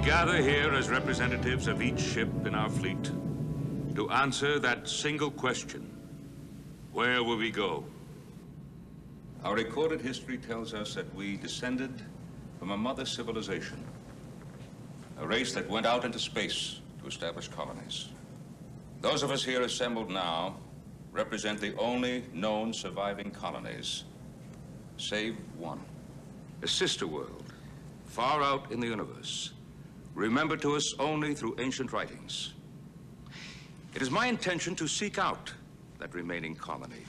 gather here as representatives of each ship in our fleet to answer that single question. Where will we go? Our recorded history tells us that we descended from a mother civilization, a race that went out into space to establish colonies. Those of us here assembled now represent the only known surviving colonies, save one. A sister world, far out in the universe, remembered to us only through ancient writings. It is my intention to seek out that remaining colony,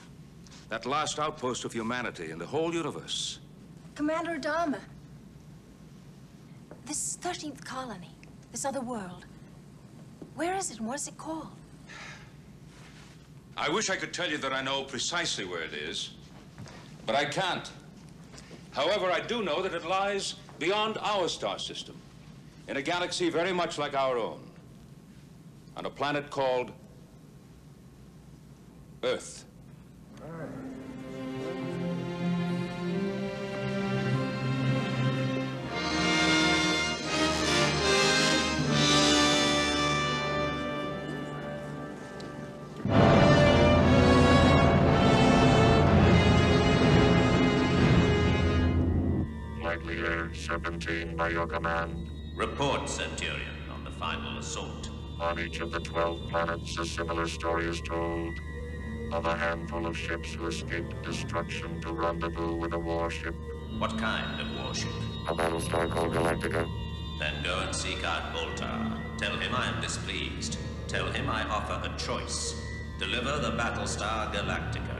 that last outpost of humanity in the whole universe. Commander Adama, this 13th colony, this other world, where is it and what is it called? I wish I could tell you that I know precisely where it is, but I can't. However, I do know that it lies beyond our star system, in a galaxy very much like our own, on a planet called Earth. Likely Air 17 by your command. Report, Centurion, on the final assault. On each of the 12 planets, a similar story is told of a handful of ships who escaped destruction to rendezvous with a warship, What kind of warship? a battlestar called Galactica. Then go and seek out Baltar. Tell him I am displeased. Tell him I offer a choice. Deliver the Battlestar Galactica.